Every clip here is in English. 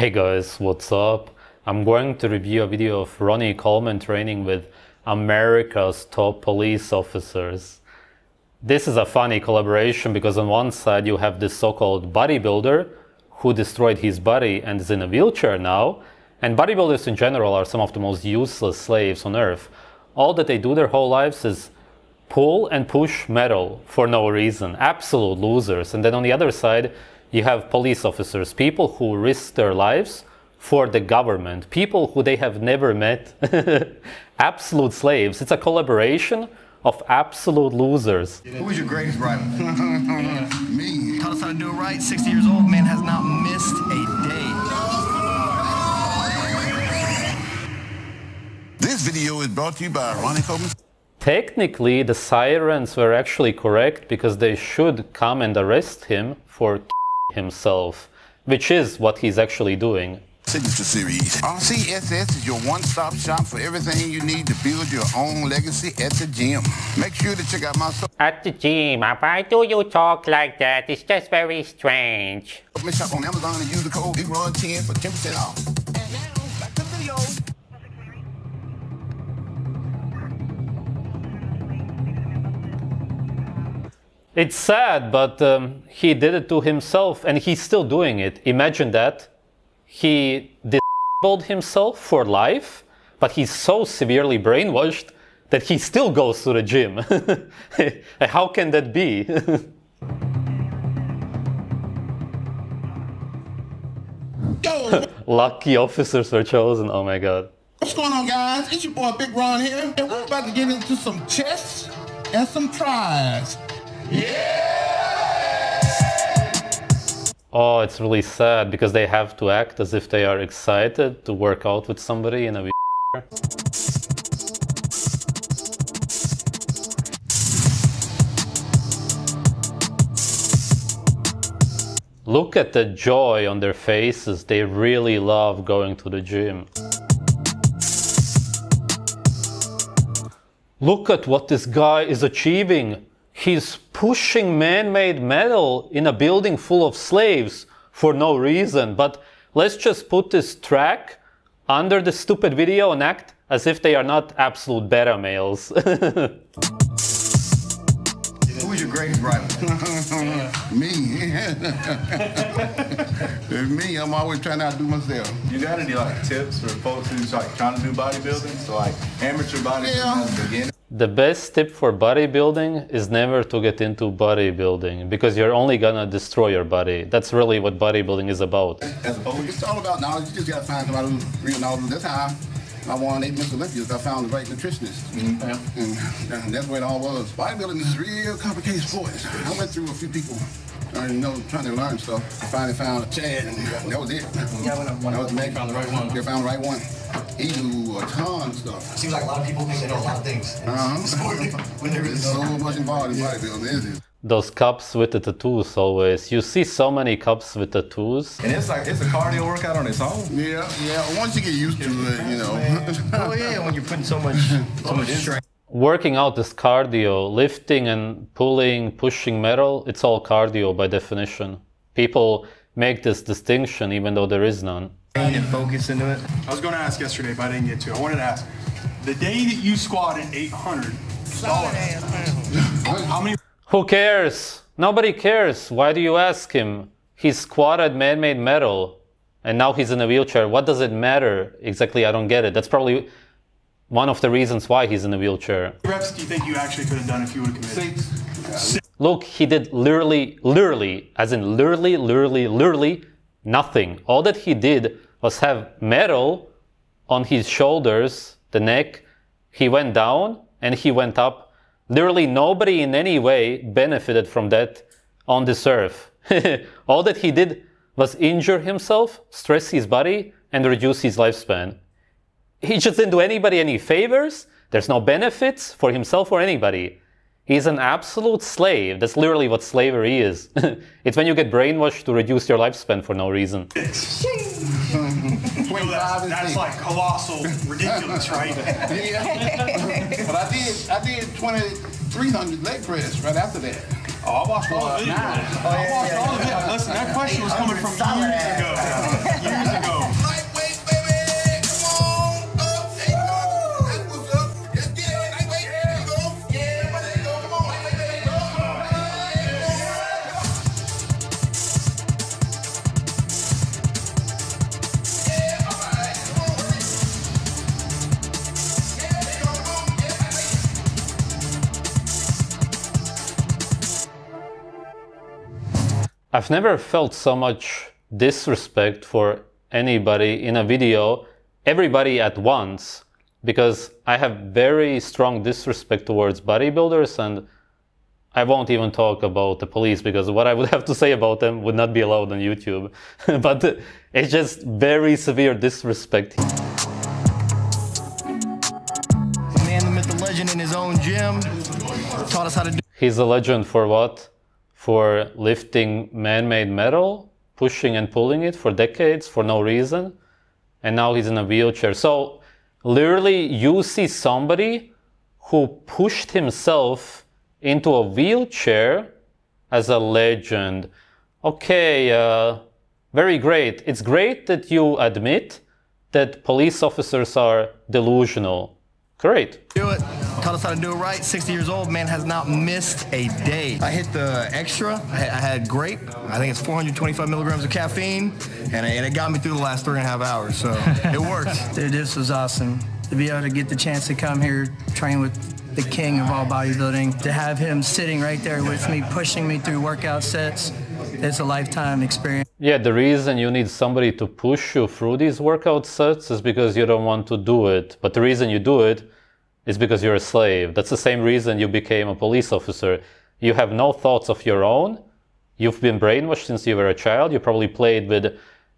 Hey guys, what's up? I'm going to review a video of Ronnie Coleman training with America's top police officers. This is a funny collaboration because on one side you have this so-called bodybuilder who destroyed his body and is in a wheelchair now. And bodybuilders in general are some of the most useless slaves on earth. All that they do their whole lives is pull and push metal for no reason. Absolute losers. And then on the other side, you have police officers, people who risk their lives for the government, people who they have never met. absolute slaves. It's a collaboration of absolute losers. Who's your greatest rival? Me. Taught us how to do it right. 60 years old, man has not missed a day. This video is brought to you by Ronnie Coleman. Technically, the sirens were actually correct because they should come and arrest him for himself, which is what he's actually doing. Signature Series. RCSS is your one-stop shop for everything you need to build your own legacy at the gym. Make sure to check out my At the gym, why do you talk like that? It's just very strange. shop on Amazon and use the code BIGRON10 for 10% off. It's sad, but um, he did it to himself and he's still doing it. Imagine that. He disabled himself for life, but he's so severely brainwashed that he still goes to the gym. How can that be? Lucky officers were chosen. Oh my god. what's going on, guys? It's your boy Big Ron here, and we're about to get into some chest and some tris. Oh, it's really sad because they have to act as if they are excited to work out with somebody in a wheelchair. Look at the joy on their faces. They really love going to the gym. Look at what this guy is achieving. He's pushing man made metal in a building full of slaves for no reason. But let's just put this track under the stupid video and act as if they are not absolute beta males. Who's your greatest rival? Me. it's me. I'm always trying to outdo myself. You got any like tips for folks who's like trying to do bodybuilding? So like amateur bodybuilding Yeah. As a beginner. the best tip for bodybuilding is never to get into bodybuilding because you're only gonna destroy your body. That's really what bodybuilding is about. As opposed, it's all about knowledge. You just gotta find somebody who's real knowledgeable. That's how I won eight Mr. Olympias. I found the right nutritionist, and, and that's where it all was. Bodybuilding is a real complicated sport. I went through a few people. uh, You know, trying to learn stuff. I finally found a Chad, and that was it. Yeah, when I- when I that was the found the right one. They found the right one. He do a ton of stuff. Seems like a lot of people think they know a lot of things. Uh-huh. when There's so much involved in bodybuilding, isn't it? Those cups with the tattoos always. You see so many cups with tattoos. And it's like it's a cardio workout on its own. Yeah, yeah. Once you get used to it, you know. Oh yeah, when you're putting so much, so much strength. Working out is cardio. Lifting and pulling, pushing metal, it's all cardio by definition. People make this distinction even though there is none. And focus into it. I was going to ask yesterday, but I didn't get to. I wanted to ask the day that you squatted 800 dollars. How many? Who cares? Nobody cares. Why do you ask him? He squatted man made metal and now he's in a wheelchair. What does it matter? Exactly, I don't get it. That's probably one of the reasons why he's in a wheelchair. reps do you think you actually could have done if you would have committed? Look, he did literally, literally, as in literally, literally, literally nothing. All that he did was have metal on his shoulders, the neck. He went down and he went up. Literally nobody in any way benefited from that on this earth. All that he did was injure himself, stress his body, and reduce his lifespan. He just didn't do anybody any favors. There's no benefits for himself or anybody. He's an absolute slave. That's literally what slavery is. it's when you get brainwashed to reduce your lifespan for no reason. You know, that's, that's like colossal, ridiculous, right? Yeah. but I did I did 2300 leg press right after that. Oh, I watched all the videos. I watched all the videos. Listen, that question was coming from years ago. Years ago. I've never felt so much disrespect for anybody in a video, everybody at once, because I have very strong disrespect towards bodybuilders and I won't even talk about the police because what I would have to say about them would not be allowed on YouTube. but it's just very severe disrespect. Man, the myth, the legend in his own gym. Taught us how to do. He's a legend for what? For lifting man made metal, pushing and pulling it for decades for no reason. And now he's in a wheelchair. So, literally, you see somebody who pushed himself into a wheelchair as a legend. Okay, uh, very great. It's great that you admit that police officers are delusional. Great. Do it. Taught us how to do it right. 60 years old, man has not missed a day. I hit the extra. I had, I had grape. I think it's 425 milligrams of caffeine, and it, and it got me through the last three and a half hours. So it worked. Dude, this was awesome. To be able to get the chance to come here, train with the king of all bodybuilding, to have him sitting right there with me, pushing me through workout sets, it's a lifetime experience. Yeah, the reason you need somebody to push you through these workout sets is because you don't want to do it. But the reason you do it is because you're a slave. That's the same reason you became a police officer. You have no thoughts of your own. You've been brainwashed since you were a child. You probably played with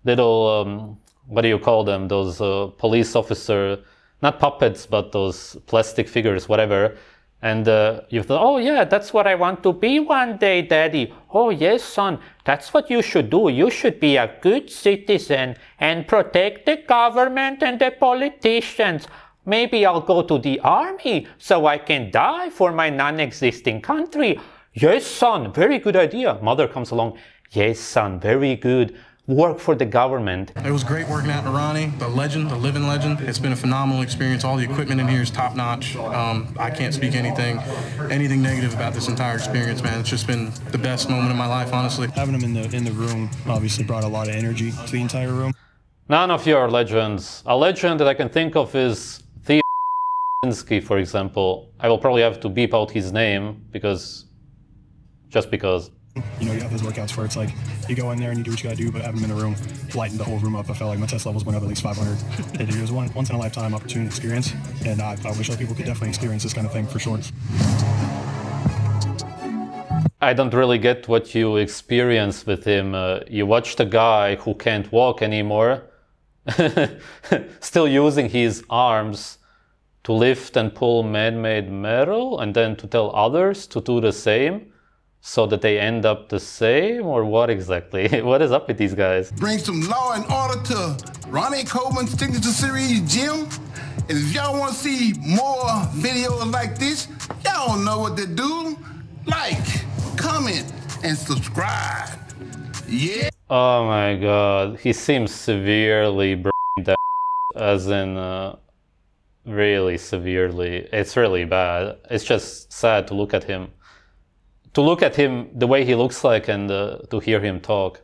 little, um, what do you call them? Those uh, police officer, not puppets, but those plastic figures, whatever. And uh, you thought, oh yeah, that's what I want to be one day, daddy. Oh yes, son, that's what you should do. You should be a good citizen and protect the government and the politicians. Maybe I'll go to the army so I can die for my non-existing country. Yes, son, very good idea. Mother comes along. Yes, son, very good work for the government. It was great working at in Ronnie, the legend, the living legend. It's been a phenomenal experience. All the equipment in here is top notch. Um, I can't speak anything, anything negative about this entire experience, man. It's just been the best moment of my life, honestly. Having him in the in the room obviously brought a lot of energy to the entire room. None of you are legends. A legend that I can think of is Theo for example. I will probably have to beep out his name because, just because. You know, you have those workouts where it's like you go in there and you do what you gotta do, but having him in the room lightened the whole room up. I felt like my test levels went up at least 500. It was one once in a lifetime opportunity experience, and I, I wish other people could definitely experience this kind of thing for sure. I don't really get what you experience with him. Uh, you watch the guy who can't walk anymore, still using his arms to lift and pull man-made metal, and then to tell others to do the same so that they end up the same or what exactly? what is up with these guys? Bring some law and order to Ronnie Coleman's Signature Series Gym. And if y'all want to see more videos like this, y'all know what to do. Like, comment, and subscribe. Yeah. Oh my god, he seems severely brain dead, as in uh, really severely. It's really bad. It's just sad to look at him to look at him the way he looks like and uh, to hear him talk.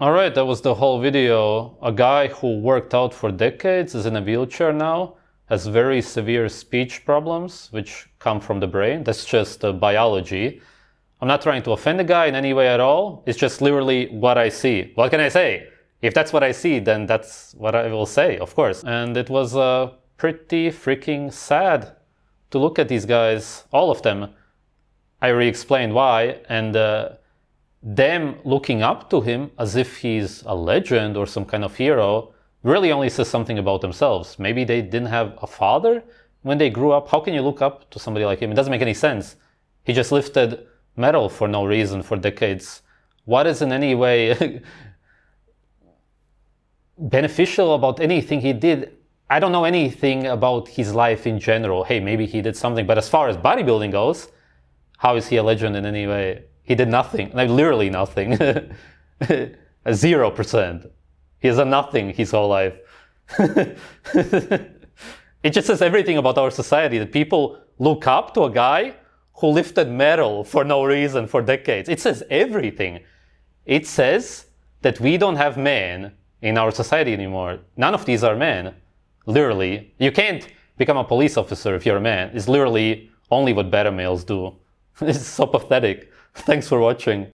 Alright, that was the whole video. A guy who worked out for decades is in a wheelchair now, has very severe speech problems, which come from the brain. That's just uh, biology. I'm not trying to offend the guy in any way at all. It's just literally what I see. What can I say? If that's what I see, then that's what I will say, of course. And it was uh, pretty freaking sad to look at these guys, all of them, I already explained why, and uh, them looking up to him as if he's a legend or some kind of hero really only says something about themselves. Maybe they didn't have a father when they grew up. How can you look up to somebody like him? It doesn't make any sense. He just lifted metal for no reason for decades. What is in any way beneficial about anything he did? I don't know anything about his life in general. Hey, maybe he did something, but as far as bodybuilding goes, how is he a legend in any way? He did nothing, like literally nothing. Zero percent. He has done nothing his whole life. it just says everything about our society that people look up to a guy who lifted metal for no reason for decades. It says everything. It says that we don't have men in our society anymore. None of these are men. Literally. You can't become a police officer if you're a man. It's literally only what beta males do. Is so pathetic. Thanks for watching.